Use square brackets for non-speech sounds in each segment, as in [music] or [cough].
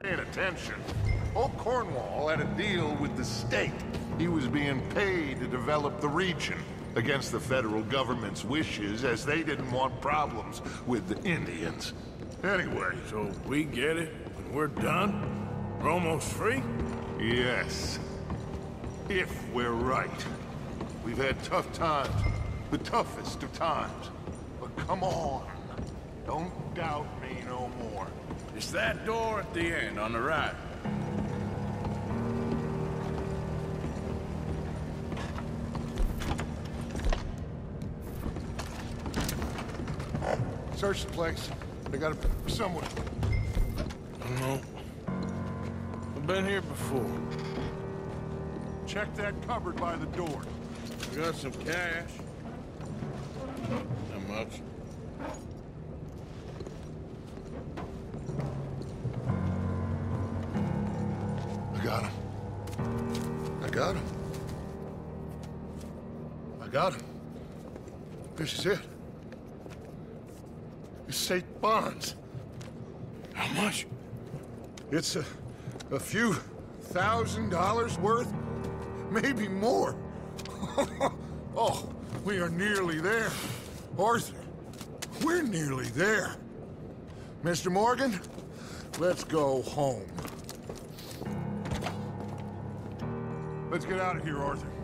paying attention. Old Cornwall had a deal with the state. He was being paid to develop the region against the federal government's wishes as they didn't want problems with the Indians. Anyway, So we get it, and we're done? We're almost free? yes. If we're right. We've had tough times, the toughest of times. But come on, don't doubt me no more. It's that door at the end, on the right. Search the place. They got it somewhere. No. I've been here before. Check that cupboard by the door. I got some cash. Not much. I got him. This is it. It's St. Bonds. How much? It's a, a few thousand dollars worth, maybe more. [laughs] oh, we are nearly there. Arthur, we're nearly there. Mr. Morgan, let's go home. Let's get out of here, Arthur.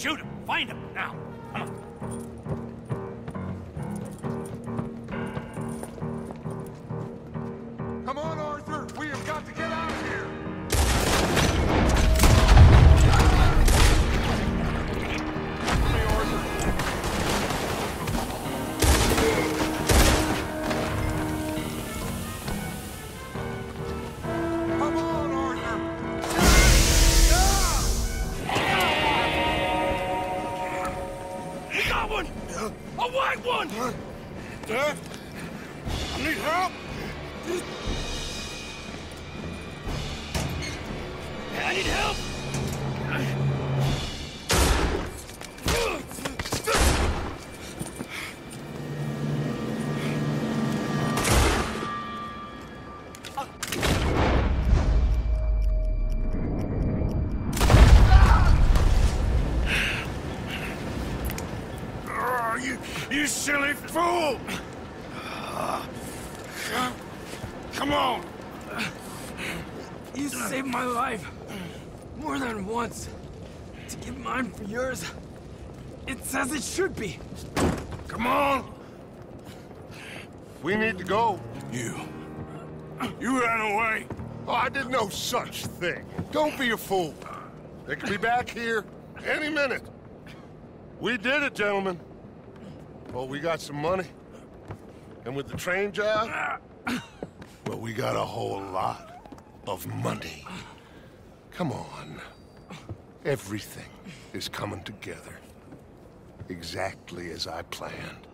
Shoot him. Find him. Now. Dad? I need help? I need help. Silly fool! Come on! You saved my life. More than once. To give mine for yours. It's as it should be. Come on! We need to go. You. You ran away. Oh, I did no such thing. Don't be a fool. They could be back here any minute. We did it, gentlemen. Well, we got some money. And with the train job, well, we got a whole lot of money. Come on. Everything is coming together. Exactly as I planned.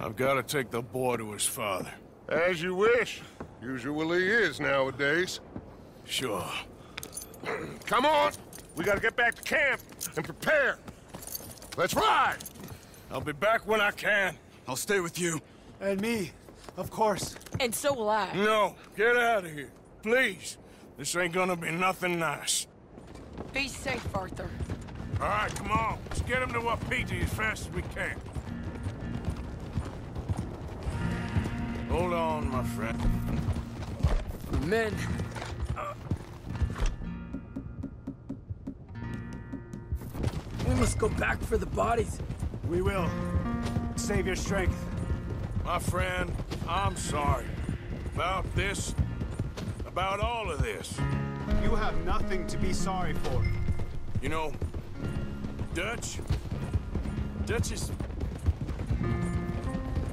I've got to take the boy to his father. As you wish. Usually is nowadays. Sure. Come on! We gotta get back to camp and prepare. Let's ride! I'll be back when I can. I'll stay with you. And me, of course. And so will I. No, get out of here. Please. This ain't gonna be nothing nice. Be safe, Arthur. All right, come on. Let's get him to Wapiti as fast as we can. Hold on, my friend. The men. We must go back for the bodies. We will. Save your strength. My friend, I'm sorry. About this, about all of this. You have nothing to be sorry for. You know, Dutch? Dutch is...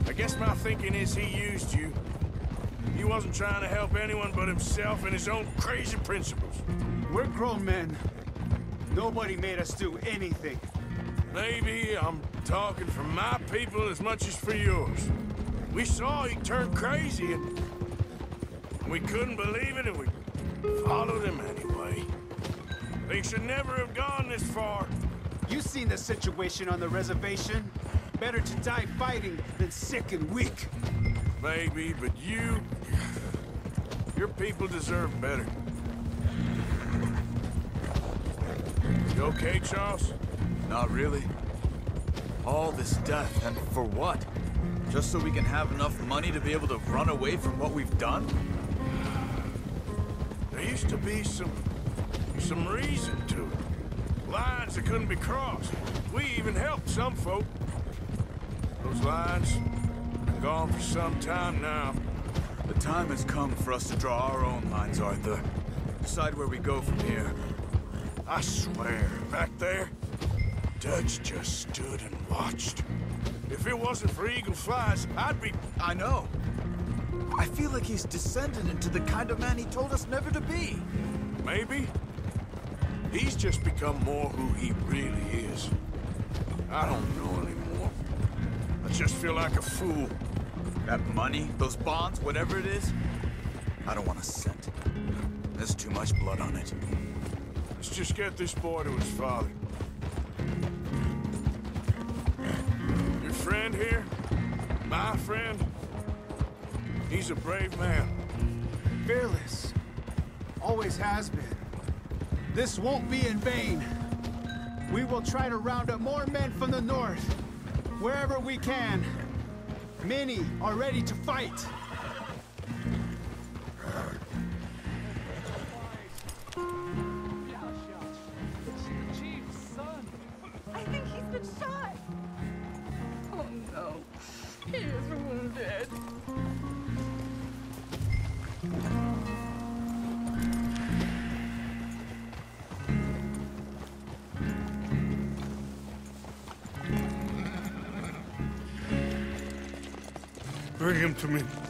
I guess my thinking is he used you. He wasn't trying to help anyone but himself and his own crazy principles. We're grown men. Nobody made us do anything. Maybe I'm talking for my people as much as for yours. We saw he turned crazy and we couldn't believe it and we followed him anyway. They should never have gone this far. You seen the situation on the reservation? Better to die fighting than sick and weak. Maybe, but you... Your people deserve better. You okay, Charles? Not really. All this death, and for what? Just so we can have enough money to be able to run away from what we've done? There used to be some... some reason to it. Lines that couldn't be crossed. We even helped some folk. Those lines been gone for some time now. The time has come for us to draw our own lines, Arthur. Decide where we go from here. I swear, back there, Dutch just stood and watched. If it wasn't for Eagle Flies, I'd be... I know. I feel like he's descended into the kind of man he told us never to be. Maybe. He's just become more who he really is. I don't know anymore. I just feel like a fool. That money, those bonds, whatever it is, I don't want a cent. There's too much blood on it. Let's just get this boy to his father. Friend here, my friend, he's a brave man. Fearless. Always has been. This won't be in vain. We will try to round up more men from the north, wherever we can. Many are ready to fight. Bring him to me.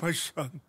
My son.